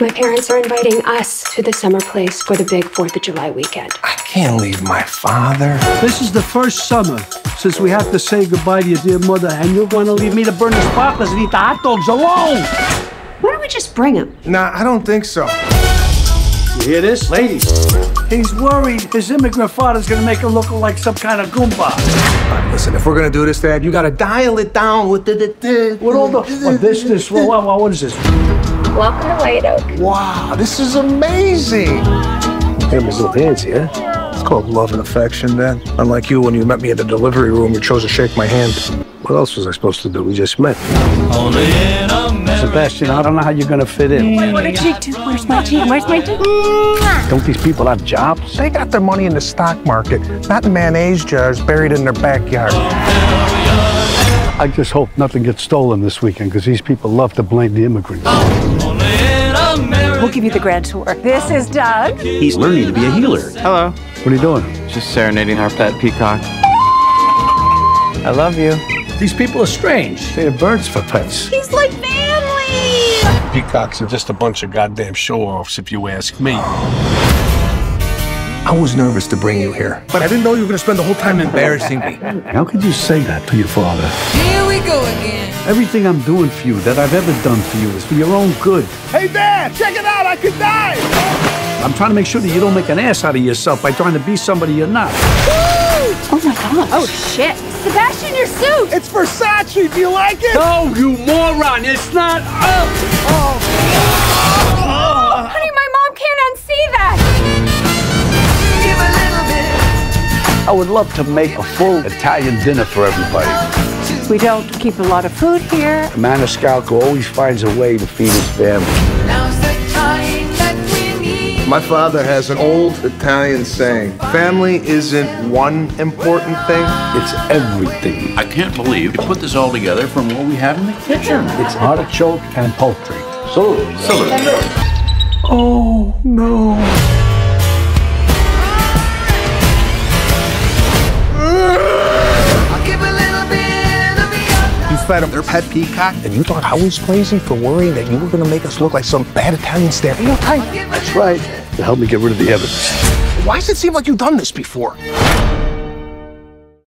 My parents are inviting us to the summer place for the big 4th of July weekend. I can't leave my father. This is the first summer since we have to say goodbye to your dear mother, and you're going to leave me to burn the sparklers and eat the hot dogs alone. Why don't we just bring him? Nah, I don't think so. You hear this? Ladies, he's worried his immigrant father's going to make him look like some kind of goomba. Listen, if we're gonna do this, Dad, you gotta dial it down with the. the, the What all the... Oh, this, this, well, well, what is this? Welcome to White Oak. Wow, this is amazing. Family's a little fancy, huh? It's called love and affection, Dad. Unlike you, when you met me at the delivery room, you chose to shake my hand. What else was I supposed to do? We just met. Sebastian, I don't know how you're going to fit in. What a cheek too. Where's my cheek? Where's my cheek? Don't these people have jobs? They got their money in the stock market, not in mayonnaise jars buried in their backyard. I just hope nothing gets stolen this weekend because these people love to blame the immigrants. We'll give you the grand tour. This is Doug. He's learning to be a healer. Hello. What are you doing? Just serenading our pet peacock. I love you. These people are strange. They have birds for pets. He's like family. Peacocks are just a bunch of goddamn show-offs, if you ask me. I was nervous to bring you here, but I didn't know you were gonna spend the whole time embarrassing me. How could you say that to your father? Here we go again. Everything I'm doing for you, that I've ever done for you, is for your own good. Hey, Dad, check it out! I could die! I'm trying to make sure that you don't make an ass out of yourself by trying to be somebody you're not. Oh my god. Oh shit. Sebastian, your suit. It's Versace. Do you like it? No, you moron! It's not up! Honey, I would love to make a full Italian dinner for everybody. We don't keep a lot of food here. Maniscalco always finds a way to feed his family. My father has an old Italian saying family isn't one important thing. It's everything. I can't believe you put this all together from what we have in the kitchen. It's artichoke and poultry. So, Oh, no. You fed them their pet peacock, and you thought I was crazy for worrying that you were going to make us look like some bad Italian stereotype? that's right. To help me get rid of the evidence. Why does it seem like you've done this before?